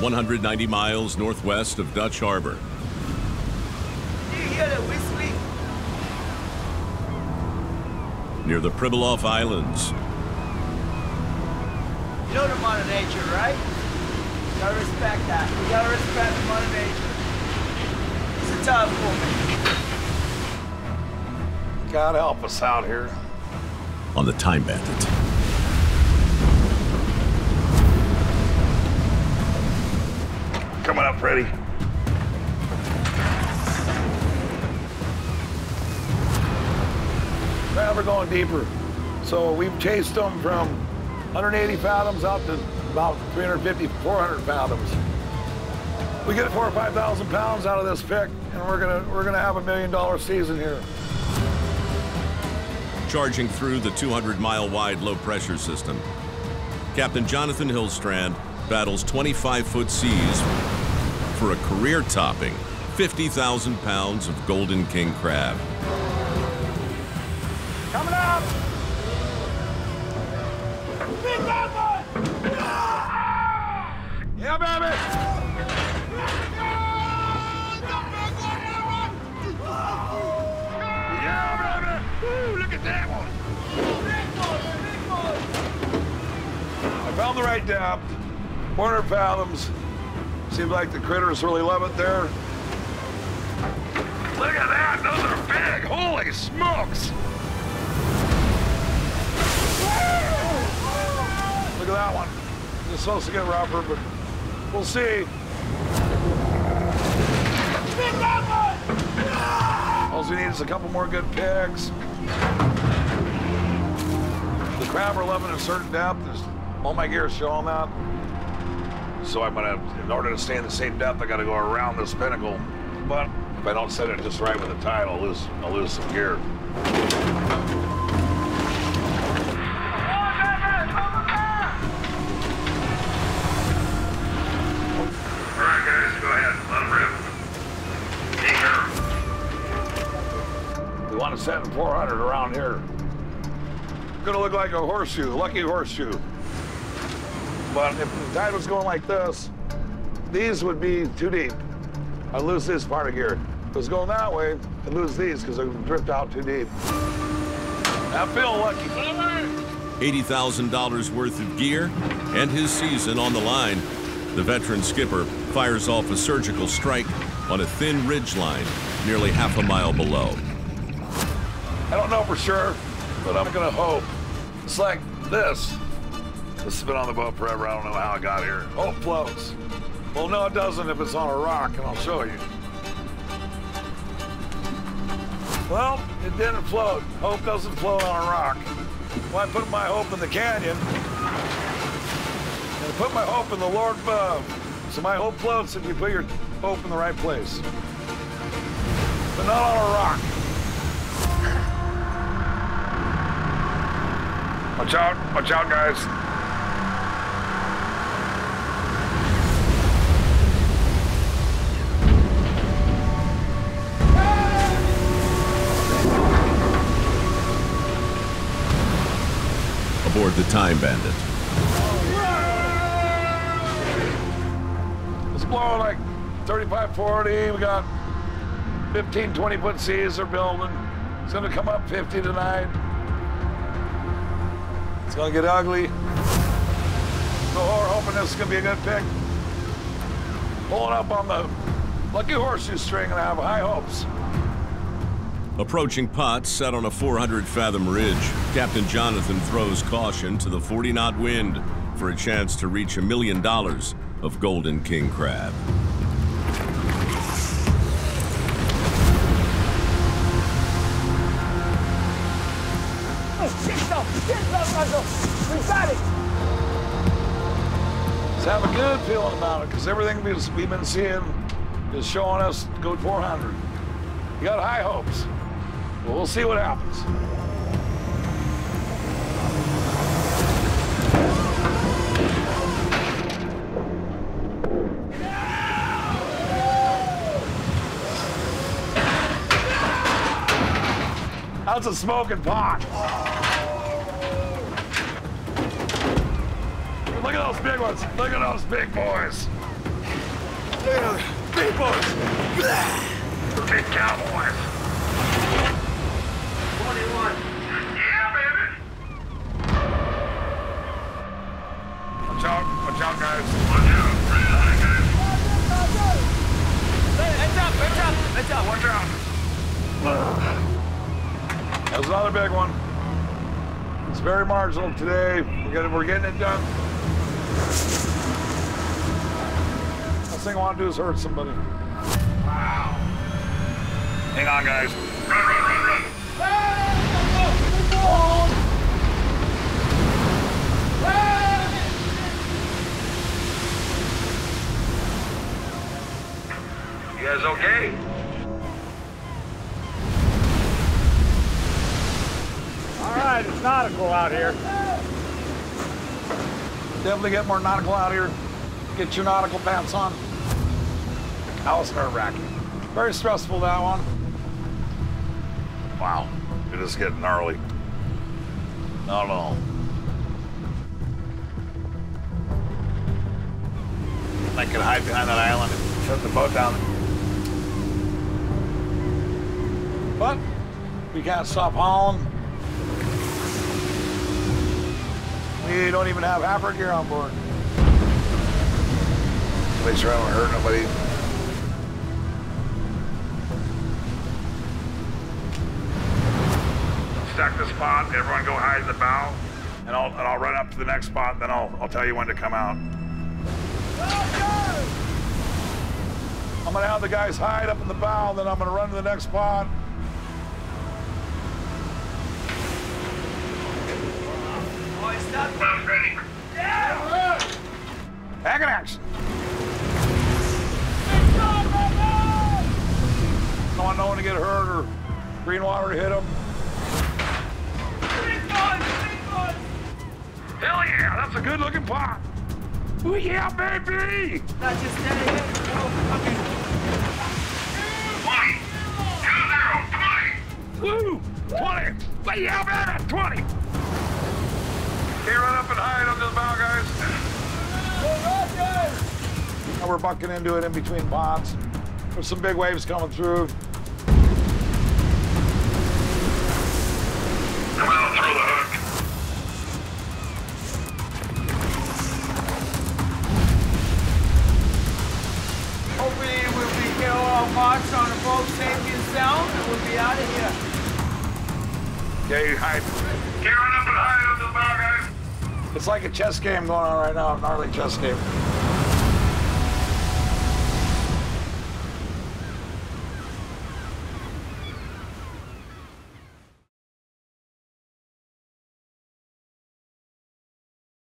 190 miles northwest of Dutch Harbor. Do you hear the whistling? Near the Pribilof Islands. You know the Mother Nature, right? You gotta respect that. You gotta respect the Mother Nature. It's a tough woman. God help us out here. On the Time Bandit. Coming up, Freddy. Well, we're going deeper. So we've chased them from 180 fathoms out to about 350, 400 fathoms. We get four or 5,000 pounds out of this pick, and we're gonna we're gonna have a million dollar season here. Charging through the 200 mile wide low pressure system. Captain Jonathan Hillstrand battles 25 foot seas for a career topping 50,000 pounds of Golden King crab. Coming up! Yeah, baby! Yeah, baby! Woo, look at that one! I found the right depth, 400 fathoms. Seems like the critters really love it there. Look at that! Those are big! Holy smokes! Look at that one. It's supposed to get rougher, but we'll see. All we need is a couple more good picks. The crab are loving a certain depth. All my gear is showing that. So I'm gonna, in order to stay in the same depth, I gotta go around this pinnacle. But if I don't set it just right with the tide, I'll lose, I'll lose some gear. Want to set in 400 around here. Gonna look like a horseshoe, lucky horseshoe. But if the tide was going like this, these would be too deep. I'd lose this part of gear. If it was going that way, I'd lose these because they would drift out too deep. I feel lucky. $80,000 worth of gear and his season on the line. The veteran skipper fires off a surgical strike on a thin ridge line nearly half a mile below. I don't know for sure, but I'm gonna hope. It's like this. This has been on the boat forever. I don't know how it got here. Oh, hope floats. Well, no, it doesn't if it's on a rock, and I'll show you. Well, it didn't float. Hope doesn't float on a rock. Well, I put my hope in the canyon. And I put my hope in the Lord above. So my hope floats if you put your hope in the right place. But not on a rock. Watch out, watch out, guys. The Time Bandit. It's blowing like 35, 40. We got 15, 20 foot seas are building. It's gonna come up 50 tonight. It's gonna get ugly. So we're hoping this is gonna be a good pick. Pulling up on the lucky horseshoe string and I have high hopes. Approaching pots set on a 400 fathom ridge, Captain Jonathan throws caution to the 40 knot wind for a chance to reach a million dollars of Golden King crab. Oh, shit. Get up, Russell. We got it. Let's have a good feeling about it because everything we've been seeing is showing us go 400. You got high hopes. Well, we'll see what happens. That's a smoking pot. Look at those big ones. Look at those big boys. Big boys. Big cowboys. 21. Yeah, baby. Watch out, watch out, guys. Watch out. Really high, guys. Hey, heads up, heads up, heads up. Watch out. That's another big one. It's very marginal today. We're getting, we're getting it done. Last thing I want to do is hurt somebody. Wow. Hang on, guys. Run, run, run, run. You guys okay? It's nautical out here. Definitely get more nautical out here. Get your nautical pants on. That was nerve wracking. Very stressful, that one. Wow. It is getting gnarly. Not at all. I could hide behind that island and shut the boat down. But we can't stop hauling. We don't even have half our gear on board. Make sure I don't hurt nobody. Stack the spot, everyone go hide in the bow, and I'll, and I'll run up to the next spot, then I'll, I'll tell you when to come out. I'm gonna have the guys hide up in the bow, then I'm gonna run to the next spot. Boys, stop. Ready. Yeah! Back in action. Don't want no one to get hurt or green water to hit them. Big guns, big guns. Hell yeah, that's a good looking pot. Oh yeah, baby! Not just dead ahead. No, okay. 20! 2 0, 20! 20! But yeah, baby, 20! Okay, run up and hide under the bow, guys. Now we're bucking into it in between ponds. There's some big waves coming through. Come out, throw the hook. Hopefully we'll get all our marks on the boat safe and sound, and we'll be out of here. Okay, hide. Okay, run up and hide under the bow, guys. Eh? It's like a chess game going on right now, a gnarly chess game.